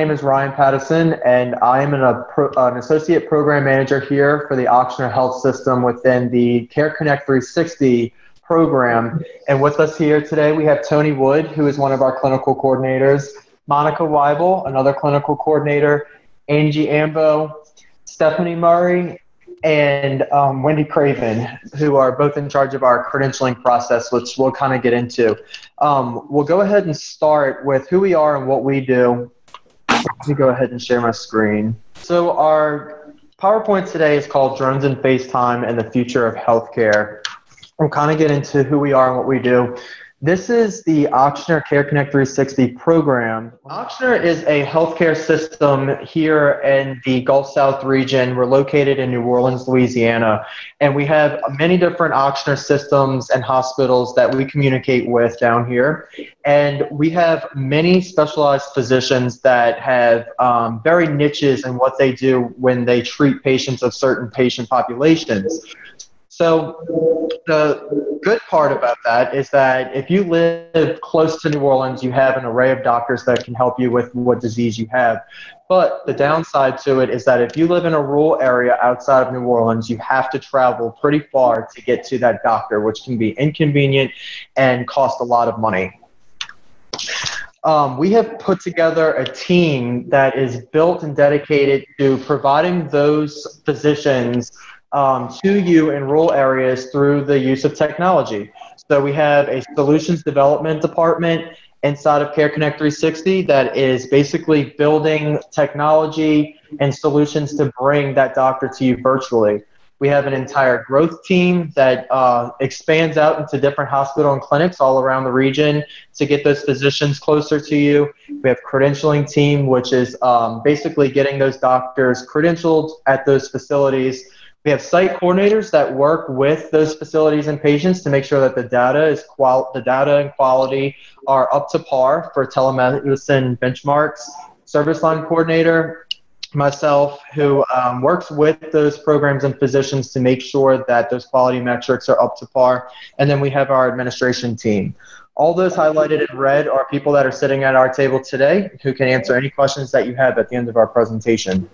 name is Ryan Pattison, and I am an, an associate program manager here for the Ochsner Health System within the Care Connect 360 program. And with us here today, we have Tony Wood, who is one of our clinical coordinators, Monica Weibel, another clinical coordinator, Angie Ambo, Stephanie Murray, and um, Wendy Craven, who are both in charge of our credentialing process, which we'll kind of get into. Um, we'll go ahead and start with who we are and what we do. Let me go ahead and share my screen. So, our PowerPoint today is called Drones and FaceTime and the Future of Healthcare. We'll kind of get into who we are and what we do. This is the Ochsner Care Connect 360 program. Ochsner is a healthcare system here in the Gulf South region. We're located in New Orleans, Louisiana, and we have many different Ochsner systems and hospitals that we communicate with down here. And we have many specialized physicians that have um, very niches in what they do when they treat patients of certain patient populations. So the good part about that is that if you live close to New Orleans, you have an array of doctors that can help you with what disease you have. But the downside to it is that if you live in a rural area outside of New Orleans, you have to travel pretty far to get to that doctor, which can be inconvenient and cost a lot of money. Um, we have put together a team that is built and dedicated to providing those physicians um, to you in rural areas through the use of technology. So we have a solutions development department inside of Care Connect 360 that is basically building technology and solutions to bring that doctor to you virtually. We have an entire growth team that uh, expands out into different hospital and clinics all around the region to get those physicians closer to you. We have credentialing team, which is um, basically getting those doctors credentialed at those facilities we have site coordinators that work with those facilities and patients to make sure that the data is qual- the data and quality are up to par for telemedicine benchmarks. Service line coordinator, myself, who um, works with those programs and physicians to make sure that those quality metrics are up to par. And then we have our administration team. All those highlighted in red are people that are sitting at our table today who can answer any questions that you have at the end of our presentation.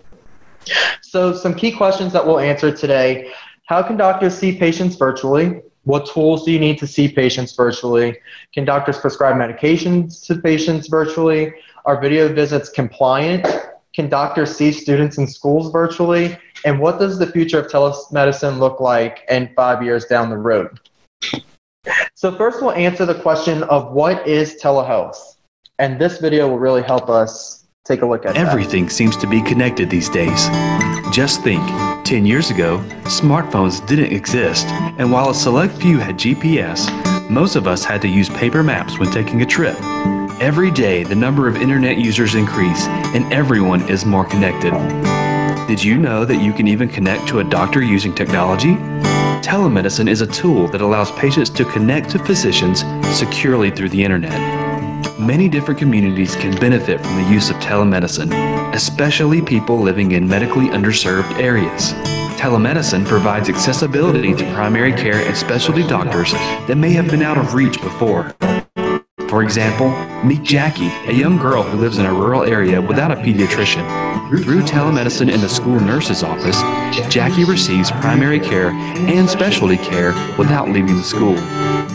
So, some key questions that we'll answer today How can doctors see patients virtually? What tools do you need to see patients virtually? Can doctors prescribe medications to patients virtually? Are video visits compliant? Can doctors see students in schools virtually? And what does the future of telemedicine look like in five years down the road? So, first, we'll answer the question of what is telehealth? And this video will really help us take a look at Everything that. seems to be connected these days. Just think 10 years ago, smartphones didn't exist, and while a select few had GPS, most of us had to use paper maps when taking a trip. Every day, the number of internet users increase, and everyone is more connected. Did you know that you can even connect to a doctor using technology? Telemedicine is a tool that allows patients to connect to physicians securely through the internet. Many different communities can benefit from the use of telemedicine, especially people living in medically underserved areas. Telemedicine provides accessibility to primary care and specialty doctors that may have been out of reach before. For example, meet Jackie, a young girl who lives in a rural area without a pediatrician. Through telemedicine in the school nurse's office, Jackie receives primary care and specialty care without leaving the school.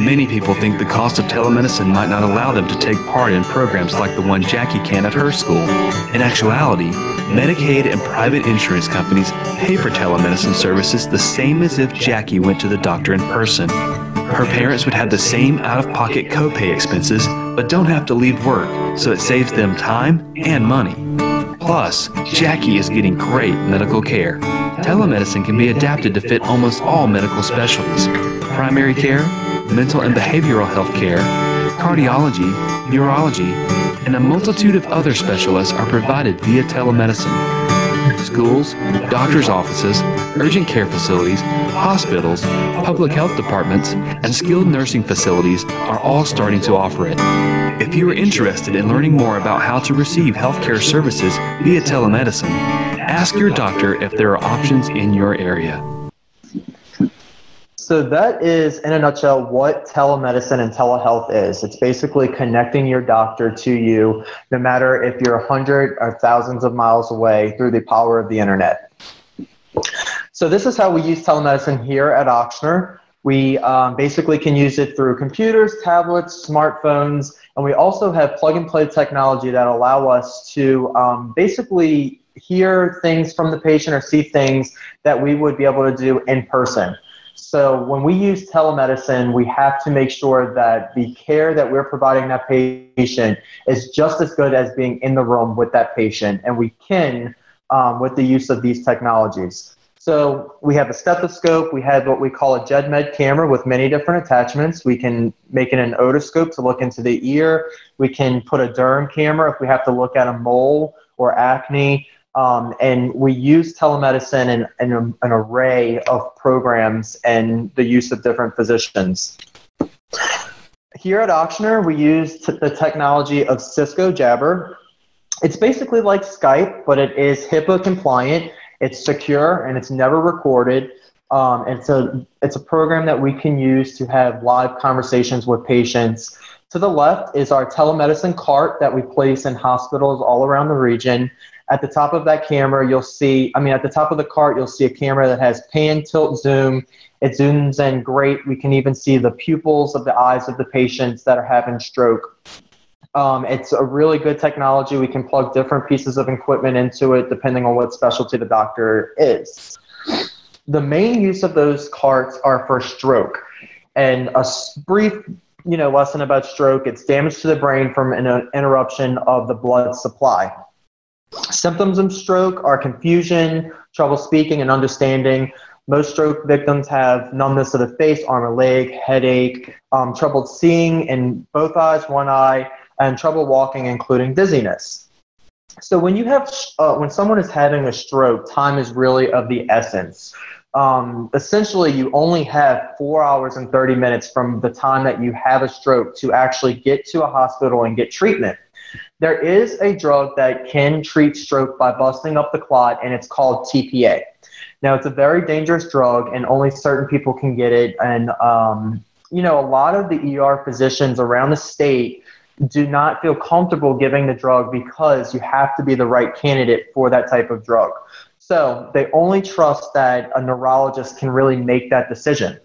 Many people think the cost of telemedicine might not allow them to take part in programs like the one Jackie can at her school. In actuality, Medicaid and private insurance companies pay for telemedicine services the same as if Jackie went to the doctor in person. Her parents would have the same out of pocket copay expenses, but don't have to leave work, so it saves them time and money. Plus, Jackie is getting great medical care. Telemedicine can be adapted to fit almost all medical specialties primary care, mental and behavioral health care, cardiology, neurology, and a multitude of other specialists are provided via telemedicine. Schools, doctors' offices, urgent care facilities, hospitals, public health departments, and skilled nursing facilities are all starting to offer it. If you are interested in learning more about how to receive healthcare services via telemedicine, ask your doctor if there are options in your area. So that is, in a nutshell, what telemedicine and telehealth is. It's basically connecting your doctor to you, no matter if you're a 100 or thousands of miles away through the power of the internet. So this is how we use telemedicine here at Ochsner. We um, basically can use it through computers, tablets, smartphones, and we also have plug and play technology that allow us to um, basically hear things from the patient or see things that we would be able to do in person. So when we use telemedicine, we have to make sure that the care that we're providing that patient is just as good as being in the room with that patient, and we can um, with the use of these technologies. So we have a stethoscope. We have what we call a JEDMED camera with many different attachments. We can make it an otoscope to look into the ear. We can put a derm camera if we have to look at a mole or acne. Um, and we use telemedicine in, in a, an array of programs and the use of different physicians. Here at Ochsner, we use t- the technology of Cisco Jabber. It's basically like Skype, but it is HIPAA compliant. It's secure and it's never recorded. Um, it's a it's a program that we can use to have live conversations with patients. To the left is our telemedicine cart that we place in hospitals all around the region. At the top of that camera, you'll see, I mean, at the top of the cart, you'll see a camera that has pan, tilt, zoom. It zooms in great. We can even see the pupils of the eyes of the patients that are having stroke. Um, it's a really good technology. We can plug different pieces of equipment into it depending on what specialty the doctor is. The main use of those carts are for stroke. And a brief you know, lesson about stroke, it's damage to the brain from an interruption of the blood supply. Symptoms of stroke are confusion, trouble speaking and understanding. Most stroke victims have numbness of the face, arm, or leg, headache, um, trouble seeing in both eyes, one eye, and trouble walking, including dizziness. So when you have, uh, when someone is having a stroke, time is really of the essence. Um, essentially, you only have four hours and 30 minutes from the time that you have a stroke to actually get to a hospital and get treatment. There is a drug that can treat stroke by busting up the clot, and it's called TPA. Now, it's a very dangerous drug, and only certain people can get it. And, um, you know, a lot of the ER physicians around the state do not feel comfortable giving the drug because you have to be the right candidate for that type of drug. So they only trust that a neurologist can really make that decision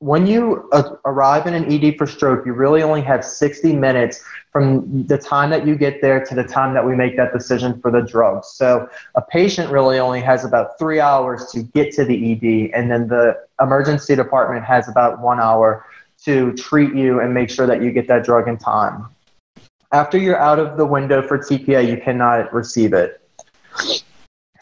when you uh, arrive in an ED for stroke, you really only have 60 minutes from the time that you get there to the time that we make that decision for the drug. So a patient really only has about three hours to get to the ED, and then the emergency department has about one hour to treat you and make sure that you get that drug in time. After you're out of the window for TPA, you cannot receive it.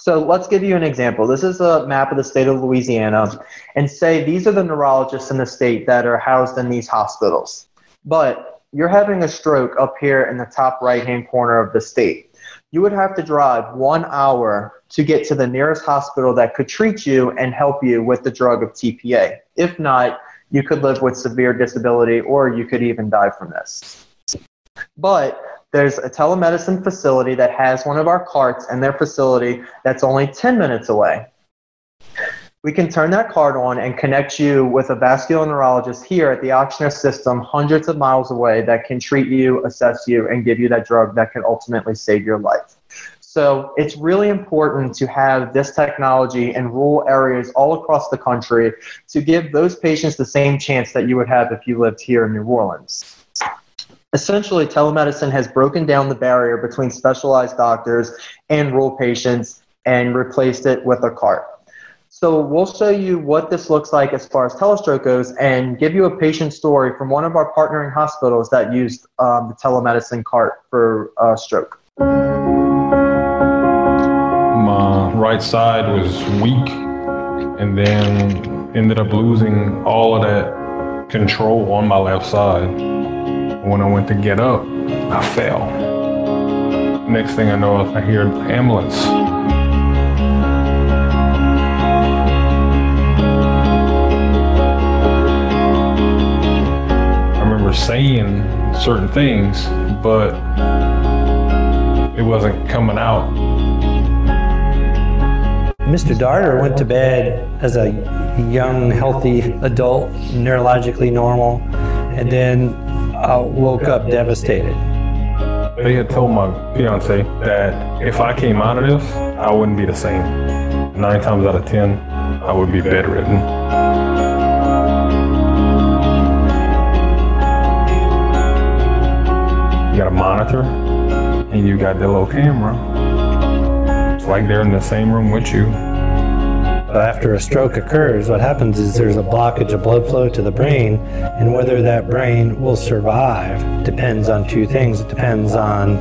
So let's give you an example. This is a map of the state of Louisiana, and say these are the neurologists in the state that are housed in these hospitals. But you're having a stroke up here in the top right hand corner of the state. You would have to drive one hour to get to the nearest hospital that could treat you and help you with the drug of TPA. If not, you could live with severe disability or you could even die from this. But there's a telemedicine facility that has one of our carts in their facility that's only 10 minutes away. We can turn that card on and connect you with a vascular neurologist here at the Ochsner system, hundreds of miles away, that can treat you, assess you, and give you that drug that can ultimately save your life. So it's really important to have this technology in rural areas all across the country to give those patients the same chance that you would have if you lived here in New Orleans. Essentially, telemedicine has broken down the barrier between specialized doctors and rural patients and replaced it with a cart. So we'll show you what this looks like as far as telestroke goes and give you a patient story from one of our partnering hospitals that used um, the telemedicine cart for uh, stroke. My right side was weak and then ended up losing all of that control on my left side. When I went to get up, I fell. Next thing I know, I hear ambulance. I remember saying certain things, but it wasn't coming out. Mr. Darter went to bed as a young, healthy adult, neurologically normal, and then uh, woke up devastated. They had told my fiance that if I came out of this, I wouldn't be the same. Nine times out of ten, I would be bedridden. You got a monitor, and you got the little camera. It's like they're in the same room with you. So after a stroke occurs, what happens is there's a blockage of blood flow to the brain, and whether that brain will survive depends on two things. It depends on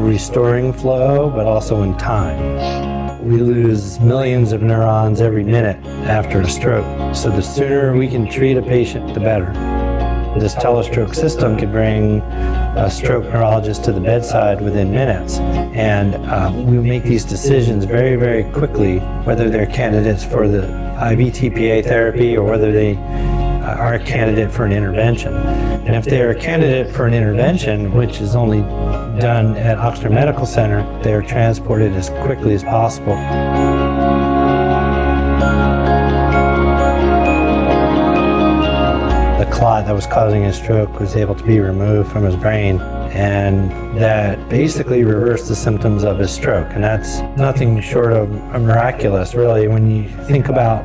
restoring flow, but also in time. We lose millions of neurons every minute after a stroke. So the sooner we can treat a patient, the better. This telestroke system could bring a stroke neurologist to the bedside within minutes. And uh, we make these decisions very, very quickly, whether they're candidates for the IV TPA therapy or whether they uh, are a candidate for an intervention. And if they're a candidate for an intervention, which is only done at Ochsner Medical Center, they're transported as quickly as possible. Clot that was causing his stroke was able to be removed from his brain and that basically reversed the symptoms of his stroke. And that's nothing short of miraculous, really, when you think about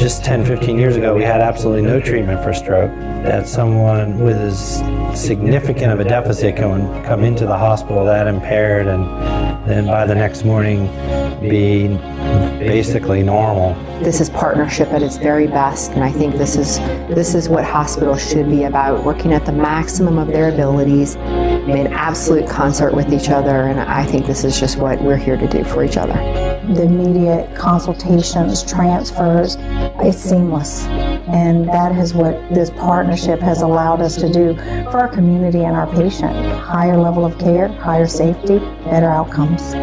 just 10, 15 years ago, we had absolutely no treatment for stroke. That someone with as significant of a deficit can come into the hospital that impaired and then by the next morning be basically normal. This is partnership at its very best, and I think this is this is what hospitals should be about: working at the maximum of their abilities, in absolute concert with each other. And I think this is just what we're here to do for each other. The immediate consultations, transfers, it's seamless. And that is what this partnership has allowed us to do for our community and our patient. Higher level of care, higher safety, better outcomes.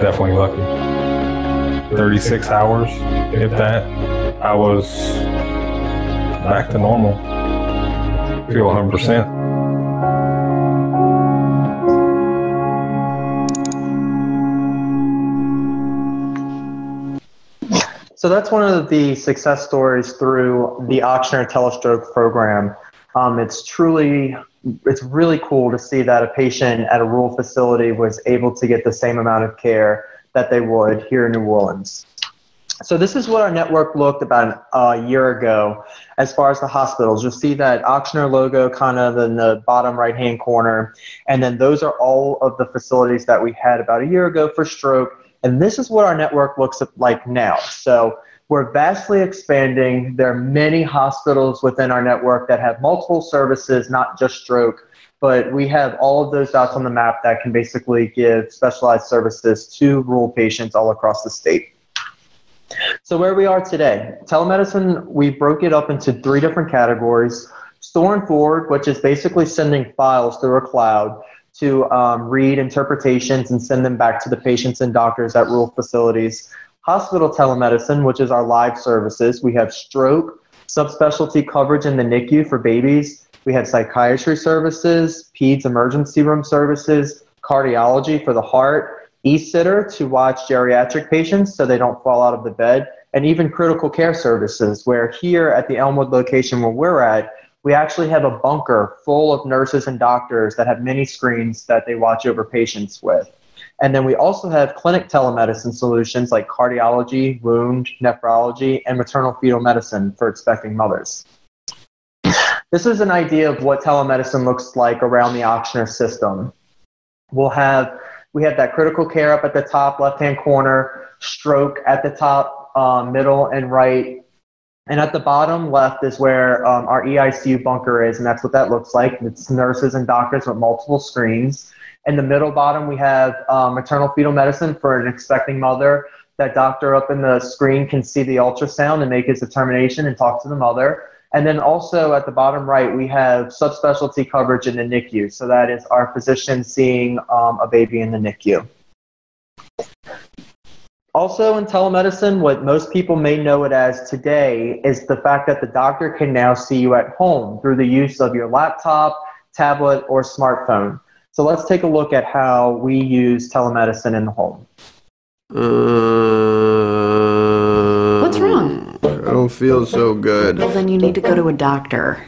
Definitely lucky. 36 hours, if that, I was back to normal. Feel 100%. So that's one of the success stories through the Ochsner Telestroke program. Um, it's truly, it's really cool to see that a patient at a rural facility was able to get the same amount of care that they would here in New Orleans. So this is what our network looked about a year ago as far as the hospitals. You'll see that Ochsner logo kind of in the bottom right hand corner. And then those are all of the facilities that we had about a year ago for stroke. And this is what our network looks like now. So we're vastly expanding. There are many hospitals within our network that have multiple services, not just stroke but we have all of those dots on the map that can basically give specialized services to rural patients all across the state. So where we are today, telemedicine, we broke it up into three different categories. Store and forward, which is basically sending files through a cloud to um, read interpretations and send them back to the patients and doctors at rural facilities. Hospital telemedicine, which is our live services. We have stroke, subspecialty coverage in the NICU for babies, we have psychiatry services, PEDS emergency room services, cardiology for the heart, e-sitter to watch geriatric patients so they don't fall out of the bed, and even critical care services where here at the Elmwood location where we're at, we actually have a bunker full of nurses and doctors that have many screens that they watch over patients with. And then we also have clinic telemedicine solutions like cardiology, wound, nephrology, and maternal fetal medicine for expecting mothers. This is an idea of what telemedicine looks like around the Ochsner system. We'll have we have that critical care up at the top left hand corner, stroke at the top, uh, middle, and right. And at the bottom left is where um, our EICU bunker is, and that's what that looks like. It's nurses and doctors with multiple screens. In the middle bottom, we have uh, maternal fetal medicine for an expecting mother. That doctor up in the screen can see the ultrasound and make his determination and talk to the mother. And then also at the bottom right, we have subspecialty coverage in the NICU. So that is our physician seeing um, a baby in the NICU. Also in telemedicine, what most people may know it as today is the fact that the doctor can now see you at home through the use of your laptop, tablet, or smartphone. So let's take a look at how we use telemedicine in the home. Uh What's wrong? I don't feel so good. Well, then you need to go to a doctor.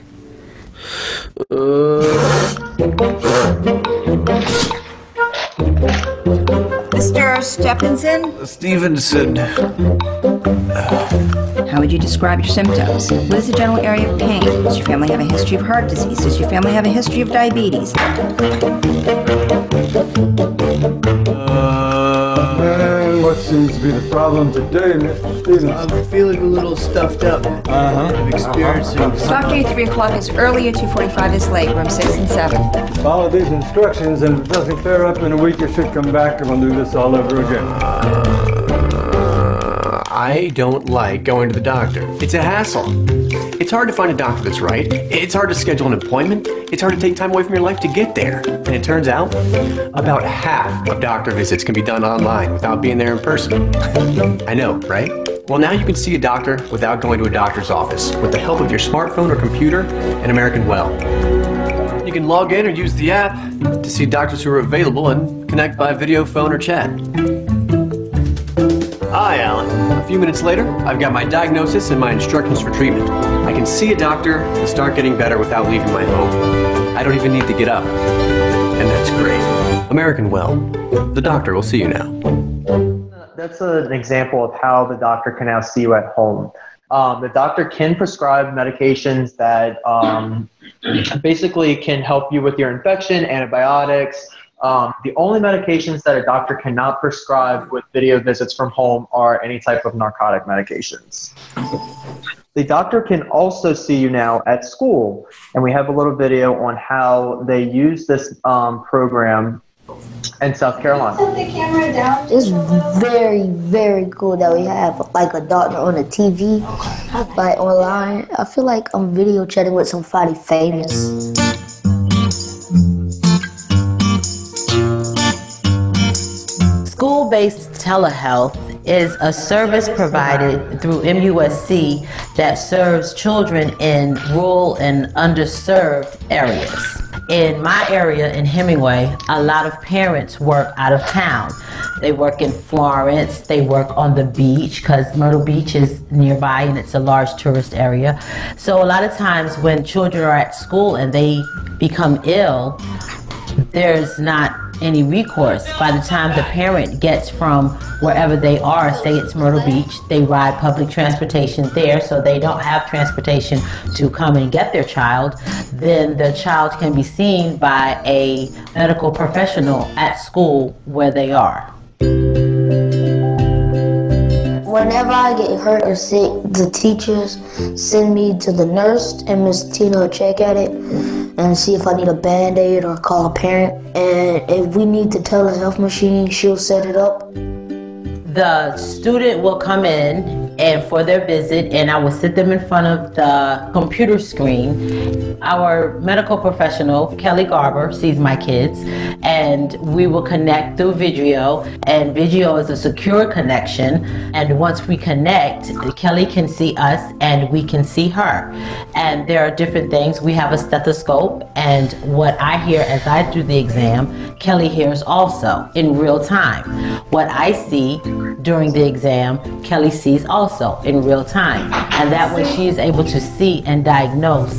Mr. Stephenson, Stevenson. Uh, how would you describe your symptoms? What is the general area of pain? Does your family have a history of heart disease? Does your family have a history of diabetes? And what seems to be the problem today, Mr. Stevens? I'm feeling a little stuffed up. Uh-huh. I'm experiencing. Doctor, your 3 o'clock is early, your 2.45 is late, room 6 and 7. Follow these instructions, and if it doesn't clear up in a week, you should come back and we'll do this all over again. I don't like going to the doctor. It's a hassle. It's hard to find a doctor that's right. It's hard to schedule an appointment. It's hard to take time away from your life to get there. And it turns out, about half of doctor visits can be done online without being there in person. I know, right? Well, now you can see a doctor without going to a doctor's office with the help of your smartphone or computer and American Well. You can log in or use the app to see doctors who are available and connect by video, phone, or chat. Hi, Alan. A few minutes later, I've got my diagnosis and my instructions for treatment. I can see a doctor and start getting better without leaving my home. I don't even need to get up. And that's great. American Well. The doctor will see you now. That's an example of how the doctor can now see you at home. Um, the doctor can prescribe medications that um, basically can help you with your infection, antibiotics. Um, the only medications that a doctor cannot prescribe with video visits from home are any type of narcotic medications. The doctor can also see you now at school, and we have a little video on how they use this um, program in South Carolina. It's very, very cool that we have like a doctor on the TV, like online. I feel like I'm video chatting with somebody famous. School based telehealth is a service provided through MUSC that serves children in rural and underserved areas. In my area in Hemingway, a lot of parents work out of town. They work in Florence, they work on the beach because Myrtle Beach is nearby and it's a large tourist area. So, a lot of times when children are at school and they become ill, there's not any recourse. By the time the parent gets from wherever they are, say it's Myrtle Beach, they ride public transportation there, so they don't have transportation to come and get their child, then the child can be seen by a medical professional at school where they are. Whenever I get hurt or sick, the teachers send me to the nurse, and Miss Tina will check at it and see if I need a band aid or call a parent. And if we need to tell the health machine, she'll set it up. The student will come in and for their visit and I will sit them in front of the computer screen. Our medical professional, Kelly Garber, sees my kids and we will connect through Vidyo and Vidyo is a secure connection and once we connect, Kelly can see us and we can see her. And there are different things. We have a stethoscope and what I hear as I do the exam, Kelly hears also in real time. What I see during the exam, Kelly sees also in real time. And that way she is able to see and diagnose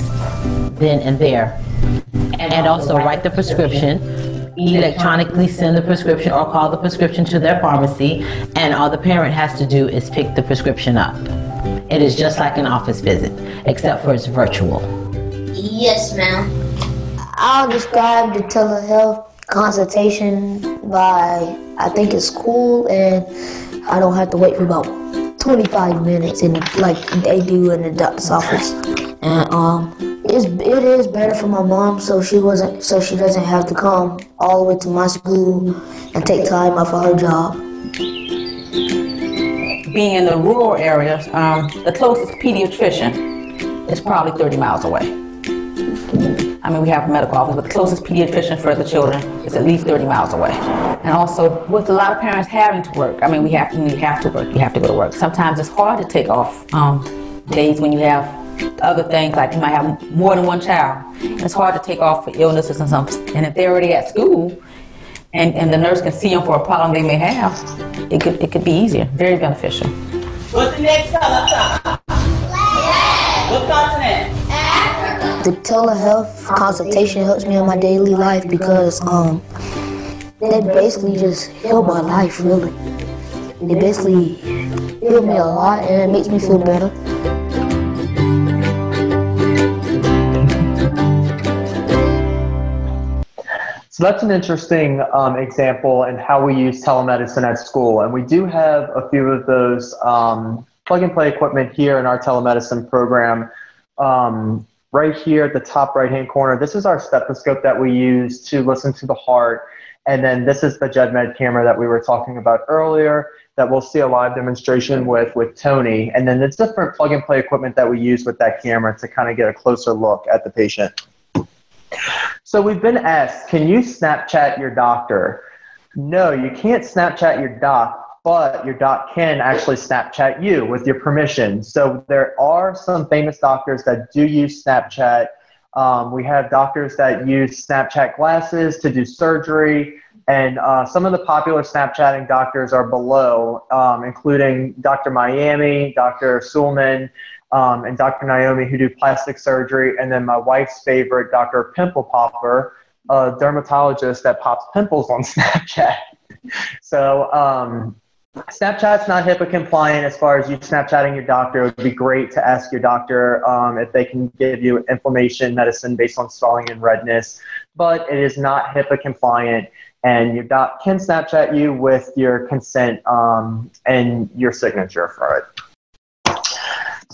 then and there. And also write the prescription, electronically send the prescription or call the prescription to their pharmacy, and all the parent has to do is pick the prescription up. It is just like an office visit, except for it's virtual. Yes, ma'am. I'll describe the telehealth consultation by I think it's cool and I don't have to wait for about 25 minutes and like they do in the doctor's office. And um it's it is better for my mom so she wasn't so she doesn't have to come all the way to my school and take time off of her job. Being in the rural areas, um, the closest pediatrician is probably 30 miles away. I mean, we have a medical office, but the closest pediatrician for the children is at least 30 miles away. And also, with a lot of parents having to work, I mean, we have to, you have to work, you have to go to work. Sometimes it's hard to take off um, days when you have other things, like you might have more than one child. It's hard to take off for illnesses and something. And if they're already at school, and, and the nurse can see them for a problem they may have, it could, it could be easier, very beneficial. What's the next color? Top? What continent? The telehealth consultation helps me in my daily life because um, they basically just heal my life, really. They basically heal me a lot and it makes me feel better. So that's an interesting um, example in how we use telemedicine at school. And we do have a few of those um, plug and play equipment here in our telemedicine program. Um, right here at the top right hand corner, this is our stethoscope that we use to listen to the heart. And then this is the JEDMED camera that we were talking about earlier that we'll see a live demonstration with with Tony. And then the different plug and play equipment that we use with that camera to kind of get a closer look at the patient. So we've been asked, can you Snapchat your doctor? No, you can't Snapchat your doc, but your doc can actually Snapchat you with your permission. So there are some famous doctors that do use Snapchat. Um, we have doctors that use Snapchat glasses to do surgery. And uh, some of the popular Snapchatting doctors are below, um, including Dr. Miami, Dr. Schulman, um, and Dr. Naomi, who do plastic surgery, and then my wife's favorite, Dr. Pimple Popper, a dermatologist that pops pimples on Snapchat. so, um, Snapchat's not HIPAA compliant as far as you Snapchatting your doctor. It would be great to ask your doctor um, if they can give you inflammation medicine based on swelling and redness, but it is not HIPAA compliant. And your doc can Snapchat you with your consent um, and your signature for it.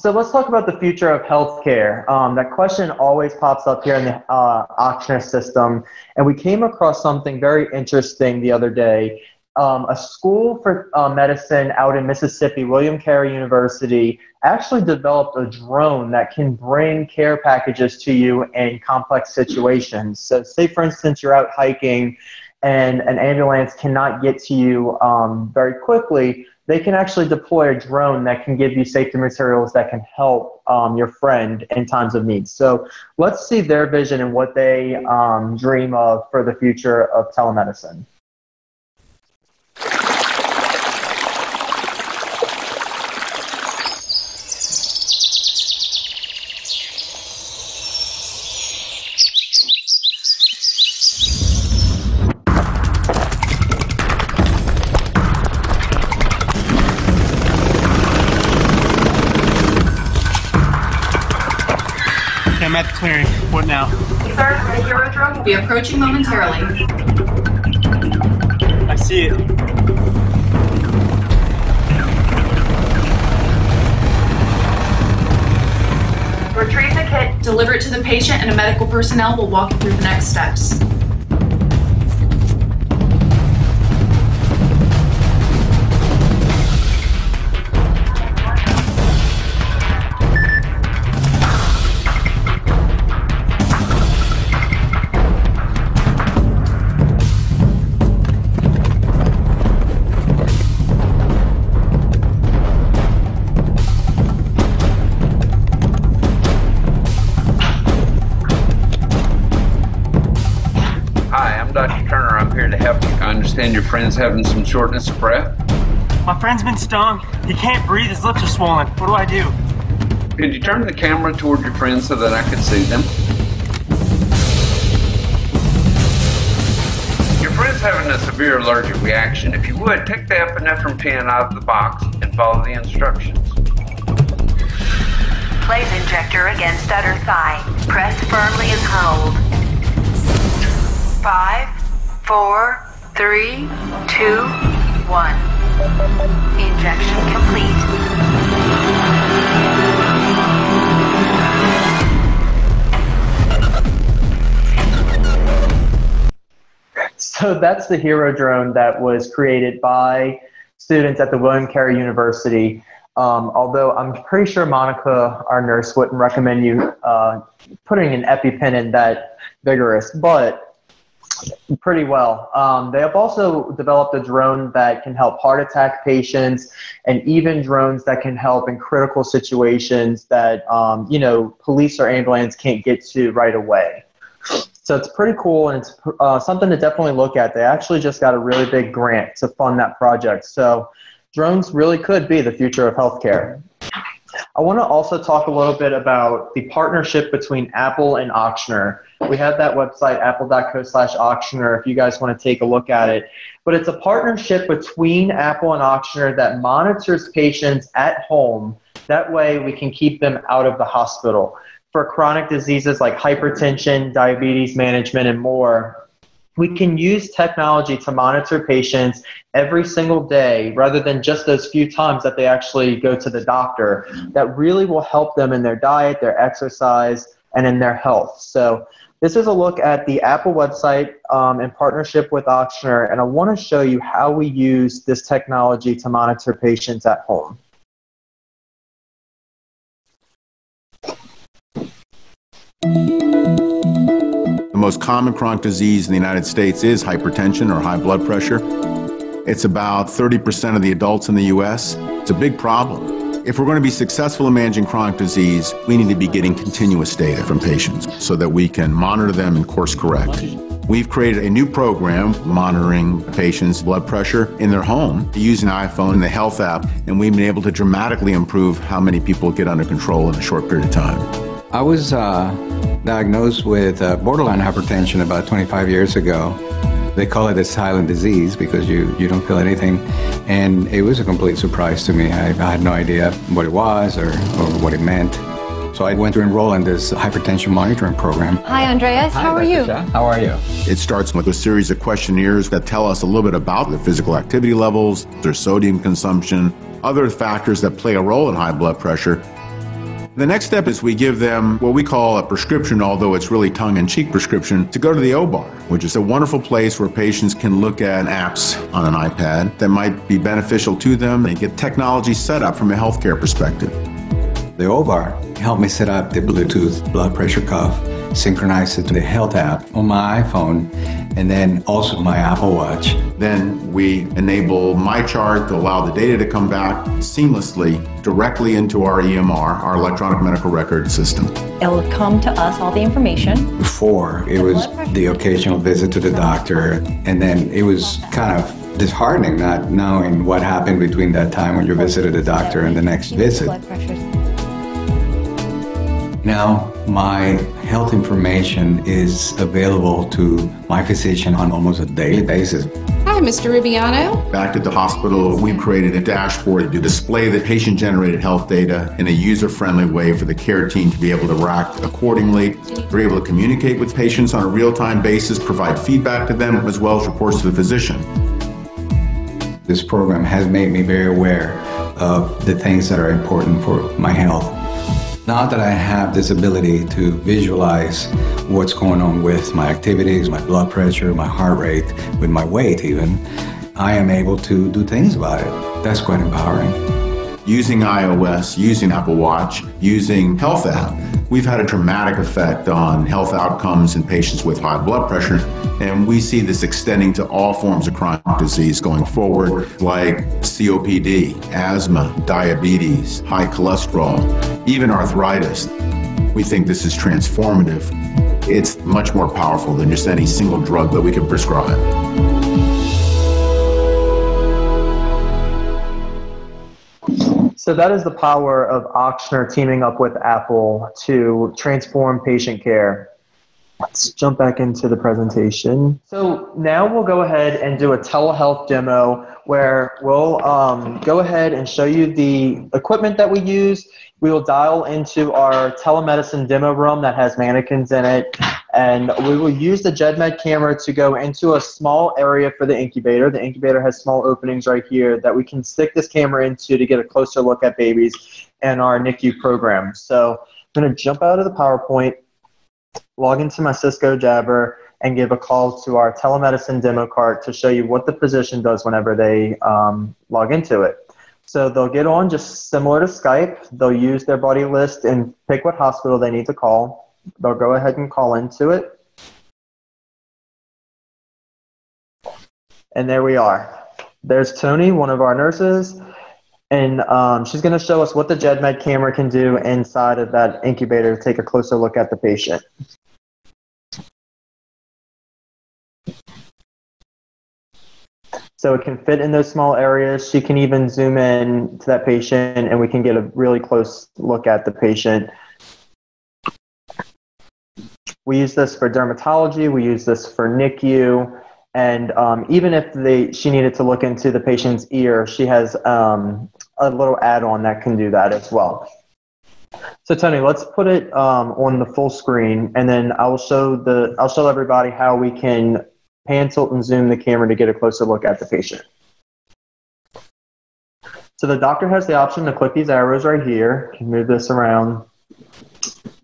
So let's talk about the future of healthcare. Um, that question always pops up here in the uh, system, and we came across something very interesting the other day. Um, a school for uh, medicine out in Mississippi, William Carey University, actually developed a drone that can bring care packages to you in complex situations. So, say for instance, you're out hiking and an ambulance cannot get to you um, very quickly they can actually deploy a drone that can give you safety materials that can help um, your friend in times of need. So let's see their vision and what they um, dream of for the future of telemedicine. Will be approaching momentarily. I see it. Retrieve the kit, deliver it to the patient, and a medical personnel will walk you through the next steps. Friend's having some shortness of breath. My friend's been stung. He can't breathe. His lips are swollen. What do I do? Could you turn the camera toward your friend so that I could see them? Your friend's having a severe allergic reaction. If you would, take the epinephrine pen out of the box and follow the instructions. Place injector against other thigh. Press firmly and hold. Five, four, three, two, one. Injection complete. So that's the Hero drone that was created by students at the William Carey University. Um, although I'm pretty sure Monica, our nurse, wouldn't recommend you uh, putting an EpiPen in that vigorous, but pretty well. Um, they have also developed a drone that can help heart attack patients and even drones that can help in critical situations that, um, you know, police or ambulance can't get to right away. So it's pretty cool and it's uh, something to definitely look at. They actually just got a really big grant to fund that project. So drones really could be the future of healthcare. I want to also talk a little bit about the partnership between Apple and Ochsner. We have that website, apple.co slash Ochsner, if you guys want to take a look at it. But it's a partnership between Apple and Ochsner that monitors patients at home. That way we can keep them out of the hospital. For chronic diseases like hypertension, diabetes management, and more, we can use technology to monitor patients every single day rather than just those few times that they actually go to the doctor. That really will help them in their diet, their exercise, and in their health. So, this is a look at the Apple website um, in partnership with Ochsner, and I want to show you how we use this technology to monitor patients at home. The most common chronic disease in the United States is hypertension or high blood pressure. It's about 30% of the adults in the US. It's a big problem. If we're going to be successful in managing chronic disease, we need to be getting continuous data from patients so that we can monitor them and course correct. We've created a new program monitoring patients' blood pressure in their home using an iPhone and the health app, and we've been able to dramatically improve how many people get under control in a short period of time. I was uh, diagnosed with uh, borderline hypertension about 25 years ago. They call it a silent disease because you, you don't feel anything. And it was a complete surprise to me. I, I had no idea what it was or, or what it meant. So I went to enroll in this hypertension monitoring program. Hi, Andreas. How are you? How are you? It starts with a series of questionnaires that tell us a little bit about their physical activity levels, their sodium consumption, other factors that play a role in high blood pressure. The next step is we give them what we call a prescription, although it's really tongue in cheek prescription, to go to the OBAR, which is a wonderful place where patients can look at apps on an iPad that might be beneficial to them and get technology set up from a healthcare perspective. The OBAR helped me set up the Bluetooth blood pressure cuff, synchronize it to the health app on my iPhone, and then also my Apple Watch. Then we enable MyChart to allow the data to come back seamlessly directly into our EMR, our electronic medical record system. It'll come to us, all the information. Before, it was the occasional visit to the doctor, and then it was kind of disheartening not knowing what happened between that time when you visited the doctor and the next visit. Now, my health information is available to my physician on almost a daily basis. Hi, Mr. Rubiano. Back at the hospital, we've created a dashboard to display the patient generated health data in a user friendly way for the care team to be able to react accordingly. We're able to communicate with patients on a real time basis, provide feedback to them, as well as reports to the physician. This program has made me very aware of the things that are important for my health. Now that I have this ability to visualize what's going on with my activities, my blood pressure, my heart rate, with my weight even, I am able to do things about it. That's quite empowering. Using iOS, using Apple Watch, using Health app, we've had a dramatic effect on health outcomes in patients with high blood pressure. And we see this extending to all forms of chronic disease going forward, like COPD, asthma, diabetes, high cholesterol, even arthritis. We think this is transformative. It's much more powerful than just any single drug that we can prescribe. So that is the power of Ochsner teaming up with Apple to transform patient care. Let's jump back into the presentation. So now we'll go ahead and do a telehealth demo where we'll um, go ahead and show you the equipment that we use. We will dial into our telemedicine demo room that has mannequins in it, and we will use the JEDMED camera to go into a small area for the incubator. The incubator has small openings right here that we can stick this camera into to get a closer look at babies and our NICU program. So I'm going to jump out of the PowerPoint, log into my Cisco Jabber, and give a call to our telemedicine demo cart to show you what the physician does whenever they um, log into it. So they'll get on just similar to Skype. They'll use their buddy list and pick what hospital they need to call. They'll go ahead and call into it. And there we are. There's Tony, one of our nurses, and um, she's going to show us what the JEDMED camera can do inside of that incubator to take a closer look at the patient. So it can fit in those small areas. She can even zoom in to that patient and we can get a really close look at the patient. We use this for dermatology, we use this for NICU, and um, even if they, she needed to look into the patient's ear, she has um, a little add-on that can do that as well. So Tony, let's put it um, on the full screen, and then I will show the I'll show everybody how we can pan, tilt, and zoom the camera to get a closer look at the patient. So the doctor has the option to click these arrows right here. Can move this around,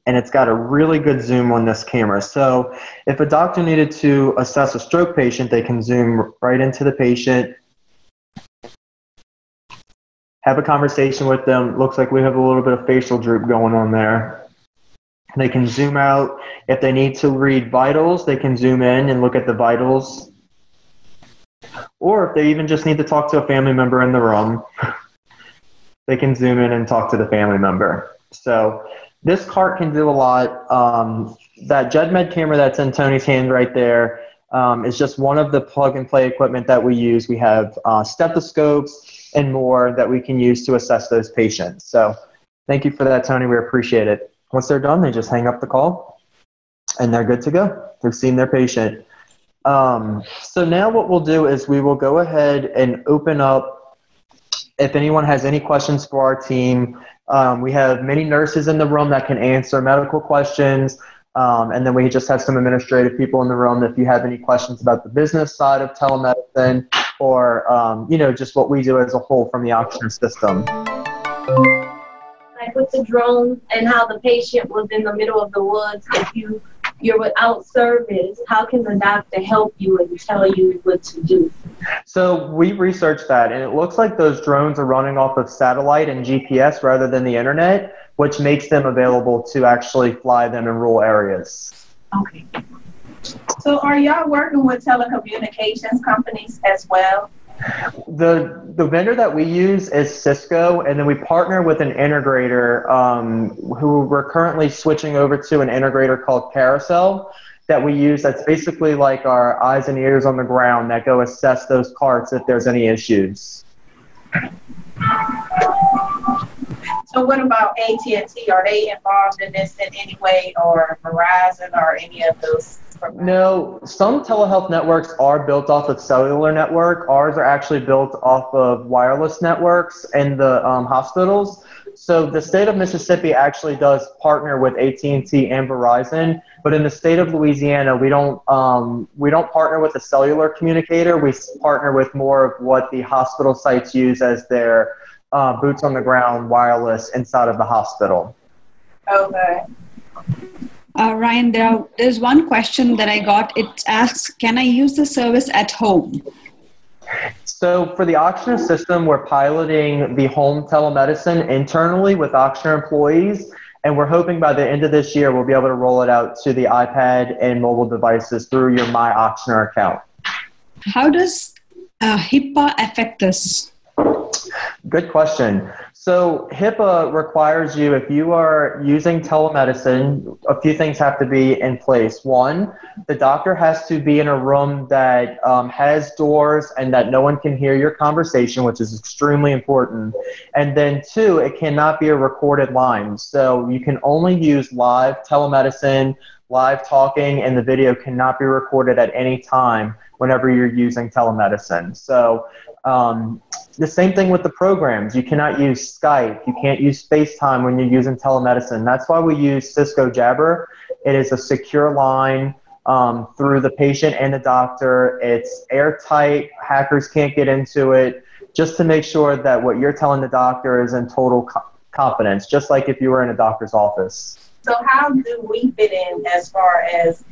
and it's got a really good zoom on this camera. So if a doctor needed to assess a stroke patient, they can zoom right into the patient, have a conversation with them. Looks like we have a little bit of facial droop going on there. They can zoom out. If they need to read vitals, they can zoom in and look at the vitals. Or if they even just need to talk to a family member in the room, they can zoom in and talk to the family member. So this cart can do a lot. Um, that JEDMED camera that's in Tony's hand right there um, is just one of the plug and play equipment that we use. We have uh, stethoscopes and more that we can use to assess those patients. So thank you for that, Tony. We appreciate it. Once they're done, they just hang up the call and they're good to go. They've seen their patient. Um, so now what we'll do is we will go ahead and open up if anyone has any questions for our team. Um, we have many nurses in the room that can answer medical questions. Um, and then we just have some administrative people in the room if you have any questions about the business side of telemedicine or, um, you know, just what we do as a whole from the Ochsner system. Like with the drone and how the patient was in the middle of the woods, if you you're without service, how can the doctor help you and tell you what to do? So we researched that, and it looks like those drones are running off of satellite and GPS rather than the internet, which makes them available to actually fly them in rural areas. Okay. So are y'all working with telecommunications companies as well? The the vendor that we use is Cisco, and then we partner with an integrator um, who we're currently switching over to an integrator called Carousel that we use. That's basically like our eyes and ears on the ground that go assess those carts if there's any issues. So what about AT&T? Are they involved in this in any way, or Verizon, or any of those? No, some telehealth networks are built off of cellular network. Ours are actually built off of wireless networks in the um, hospitals. So the state of Mississippi actually does partner with AT&T and Verizon, but in the state of Louisiana, we don't um, we don't partner with a cellular communicator. We partner with more of what the hospital sites use as their uh, boots on the ground wireless inside of the hospital. Okay. Uh, Ryan, there are, there's one question that I got. It asks, can I use the service at home? So for the Ochsner system, we're piloting the home telemedicine internally with Ochsner employees, and we're hoping by the end of this year we'll be able to roll it out to the iPad and mobile devices through your My Ochsner account. How does uh, HIPAA affect this? Good question. So HIPAA requires you, if you are using telemedicine, a few things have to be in place. One, the doctor has to be in a room that um, has doors and that no one can hear your conversation, which is extremely important. And then two, it cannot be a recorded line. So you can only use live telemedicine, live talking, and the video cannot be recorded at any time whenever you're using telemedicine. So um, the same thing with the programs. You cannot use Skype. You can't use FaceTime when you're using telemedicine. That's why we use Cisco Jabber. It is a secure line um, through the patient and the doctor. It's airtight. Hackers can't get into it. Just to make sure that what you're telling the doctor is in total co- confidence, just like if you were in a doctor's office. So how do we fit in as far as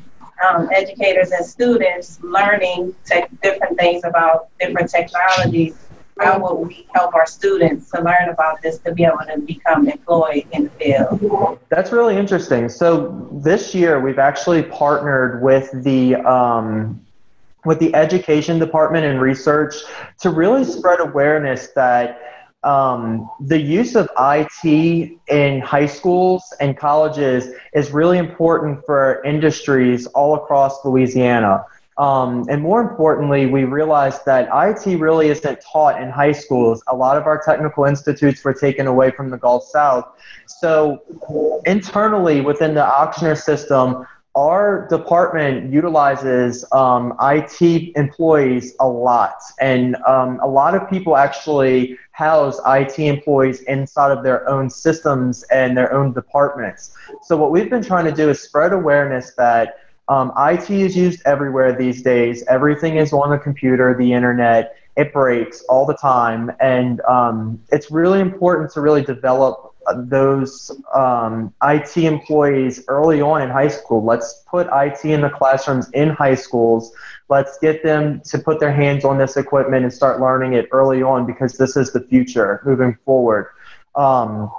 um, educators and students learning te- different things about different technologies? How will we help our students to learn about this to be able to become employed in the field? That's really interesting. So this year we've actually partnered with the um, with the education department and research to really spread awareness that um, the use of IT in high schools and colleges is really important for industries all across Louisiana. Um, and more importantly, we realized that IT really isn't taught in high schools. A lot of our technical institutes were taken away from the Gulf South. So internally within the Ochsner system, our department utilizes um, IT employees a lot, and um, a lot of people actually house IT employees inside of their own systems and their own departments. So, what we've been trying to do is spread awareness that um, IT is used everywhere these days. Everything is on the computer, the internet. It breaks all the time, and um, it's really important to really develop those um, IT employees early on in high school. Let's put IT in the classrooms in high schools. Let's get them to put their hands on this equipment and start learning it early on because this is the future moving forward. Um,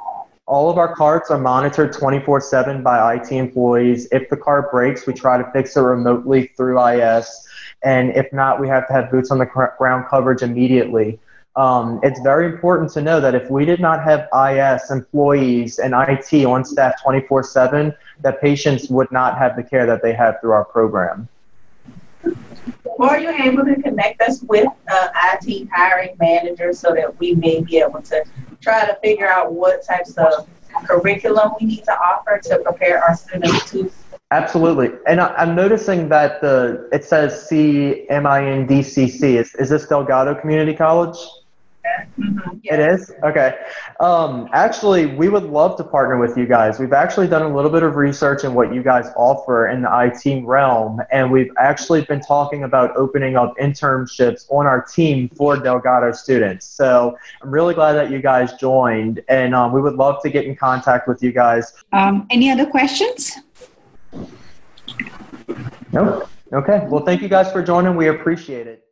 all of our carts are monitored 24 7 by IT employees. If the cart breaks, we try to fix it remotely through IS. And if not, we have to have boots on the ground coverage immediately. Um, it's very important to know that if we did not have IS employees and IT on staff 24 7, that patients would not have the care that they have through our program. Are you able to connect us with uh, IT hiring managers so that we may be able to try to figure out what types of curriculum we need to offer to prepare our students to Absolutely. And I, am noticing that the it says CMINDCC. Is, is this Delgado Community College? Mm-hmm. It is? Okay. Um, actually, we would love to partner with you guys. We've actually done a little bit of research in what you guys offer in the IT realm, and we've actually been talking about opening up internships on our team for Delgado students. So I'm really glad that you guys joined, and um, we would love to get in contact with you guys. Um, any other questions? Nope. Okay. Well, thank you guys for joining. We appreciate it.